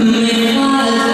Amen.